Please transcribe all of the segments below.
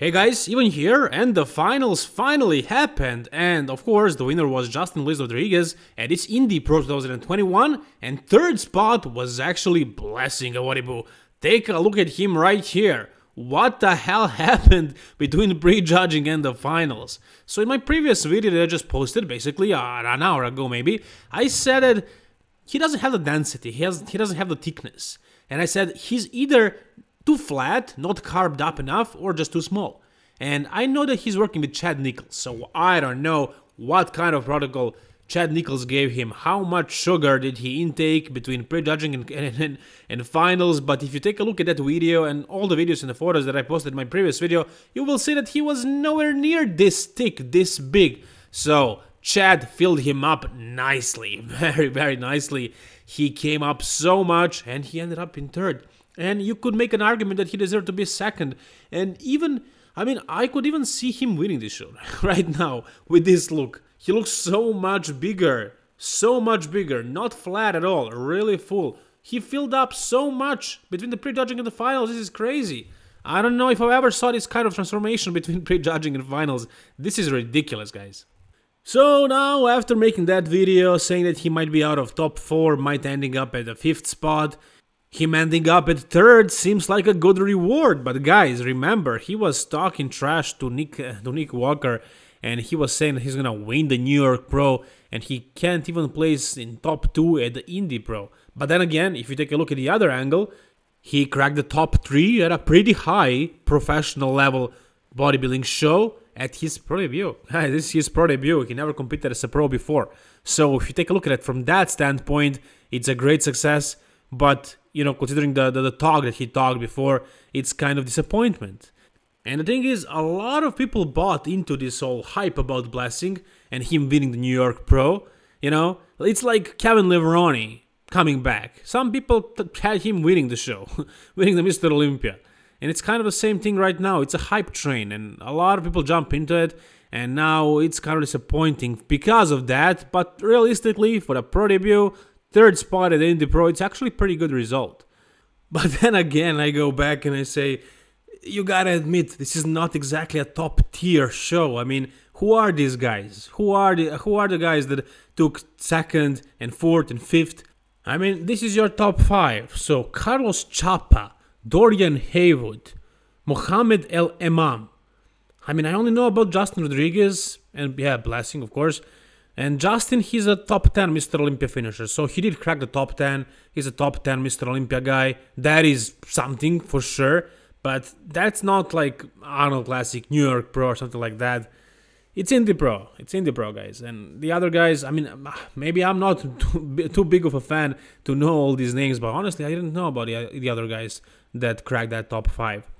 Hey guys, Ivan here, and the finals finally happened, and of course the winner was Justin Luis Rodriguez at its Indy Pro 2021, and third spot was actually Blessing Awodibu. Take a look at him right here. What the hell happened between pre-judging and the finals? So in my previous video that I just posted, basically uh, an hour ago maybe, I said that he doesn't have the density, he, has, he doesn't have the thickness. And I said he's either too flat, not carved up enough, or just too small. And I know that he's working with Chad Nichols, so I don't know what kind of protocol Chad Nichols gave him, how much sugar did he intake between prejudging and, and, and, finals, but if you take a look at that video and all the videos and the photos that I posted in my previous video, you will see that he was nowhere near this thick, this big. So, Chad filled him up nicely, very, very nicely. He came up so much and he ended up in third. And you could make an argument that he deserved to be second. And even, I mean, I could even see him winning this show right now with this look. He looks so much bigger, so much bigger, not flat at all, really full. He filled up so much between the prejudging and the finals. This is crazy. I don't know if I ever saw this kind of transformation between prejudging and finals. This is ridiculous, guys. So now, after making that video saying that he might be out of top 4, might ending up at the 5th spot, him ending up at third seems like a good reward, but guys, remember, he was talking trash to Nick, to Nick Walker, and he was saying he's gonna win the New York Pro, and he can't even place in top 2 at the Indy Pro. But then again, if you take a look at the other angle, he cracked the top 3 at a pretty high professional level bodybuilding show at his pro debut. this is his pro debut, he never competed as a pro before. So if you take a look at it from that standpoint, it's a great success, but you know, considering the, the, the talk that he talked before, it's kind of disappointment. And the thing is, a lot of people bought into this whole hype about Blessing and him winning the New York Pro. You know, it's like Kevin Levrone coming back. Some people had him winning the show, winning the Mr. Olympia. And it's kind of the same thing right now. It's a hype train, and a lot of people jump into it. And now it's kind of disappointing because of that. But realistically, for the pro debut, third spot at Indy Pro, it's actually pretty good result. But then again, I go back and I say, you gotta admit, this is not exactly a top tier show. I mean, who are these guys? Who are the who are the guys that took second and fourth and fifth? I mean, this is your top five. So Carlos Chapa, Dorian Haywood, Mohamed El Imam. I mean, I only know about Justin Rodriguez and yeah, Blessing, of course. And Justin, he's a top 10 Mr. Olympia finisher. So he did crack the top 10. He's a top 10 Mr. Olympia guy. That is something for sure. But that's not like Arnold Classic, New York Pro, or something like that. It's Indy Pro. It's Indy Pro, guys. And the other guys, I mean, maybe I'm not too, big of a fan to know all these names, but honestly, I didn't know about the, the other guys that cracked that top five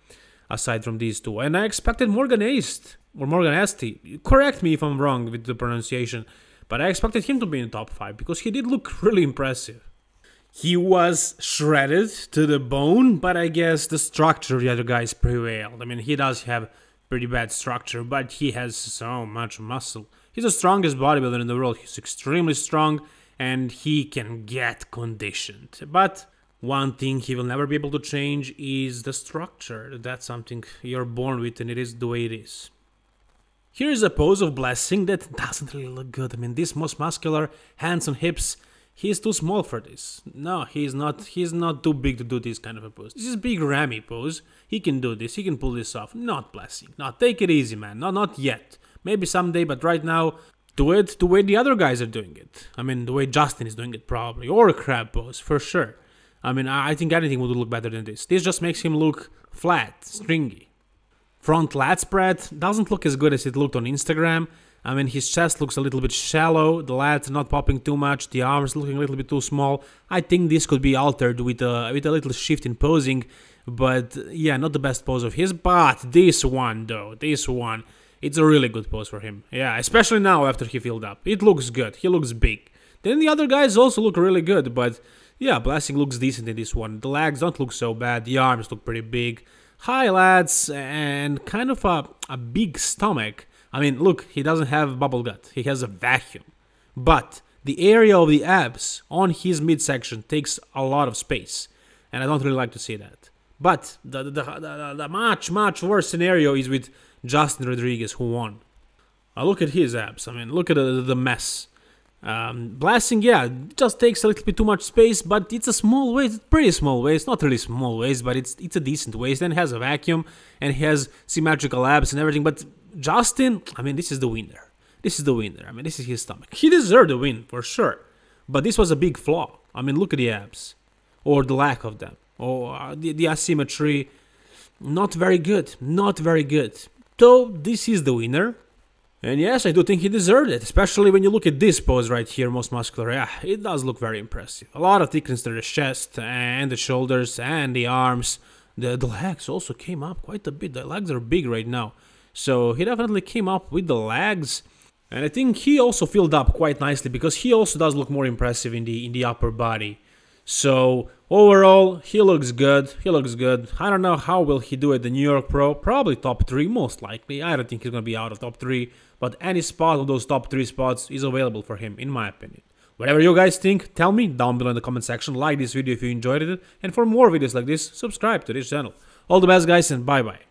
aside from these two. And I expected Morgan Est or Morgan Esti. Correct me if I'm wrong with the pronunciation, but I expected him to be in the top five because he did look really impressive. He was shredded to the bone, but I guess the structure of the other guys prevailed. I mean, he does have pretty bad structure, but he has so much muscle. He's the strongest bodybuilder in the world. He's extremely strong and he can get conditioned. But one thing he will never be able to change is the structure. That's something you're born with and it is the way it is. Here is a pose of Blessing that doesn't really look good. I mean, this most muscular hands and hips, he's too small for this. No, he's not He's not too big to do this kind of a pose. This is big Ramy pose. He can do this. He can pull this off. Not Blessing. No, take it easy, man. No, not yet. Maybe someday, but right now, do it the way the other guys are doing it. I mean, the way Justin is doing it, probably. Or a crab pose, for sure. I mean, I think anything would look better than this. This just makes him look flat, stringy. Front lat spread doesn't look as good as it looked on Instagram. I mean, his chest looks a little bit shallow, the lats not popping too much, the arms looking a little bit too small. I think this could be altered with a, with a little shift in posing, but yeah, not the best pose of his. But this one, though, this one, it's a really good pose for him. Yeah, especially now after he filled up. It looks good, he looks big. Then the other guys also look really good, but yeah, Blessing looks decent in this one. The legs don't look so bad. The arms look pretty big. High lats, and kind of a, a big stomach. I mean, look, he doesn't have bubble gut. He has a vacuum. But the area of the abs on his midsection takes a lot of space. And I don't really like to see that. But the, the, the, the much, much worse scenario is with Justin Rodriguez, who won. Uh, look at his abs. I mean, look at the, the mess. Um, Blessing, yeah, just takes a little bit too much space, but it's a small waist, pretty small waist, not really small waist, but it's it's a decent waist and has a vacuum and has symmetrical abs and everything. But Justin, I mean, this is the winner. This is the winner. I mean, this is his stomach. He deserved the win for sure, but this was a big flaw. I mean, look at the abs, or the lack of them, or uh, the, the asymmetry. Not very good. Not very good. So this is the winner. And yes, I do think he deserved it, especially when you look at this pose right here, most muscular. Yeah, it does look very impressive. A lot of thickness to the chest and the shoulders and the arms. The, the legs also came up quite a bit. The legs are big right now. So he definitely came up with the legs. And I think he also filled up quite nicely because he also does look more impressive in the in the upper body. So overall, he looks good. He looks good. I don't know how will he do at the New York Pro. Probably top three, most likely. I don't think he's gonna be out of top three, but any spot of those top three spots is available for him, in my opinion. Whatever you guys think, tell me down below in the comment section. Like this video if you enjoyed it, and for more videos like this, subscribe to this channel. All the best, guys, and bye bye.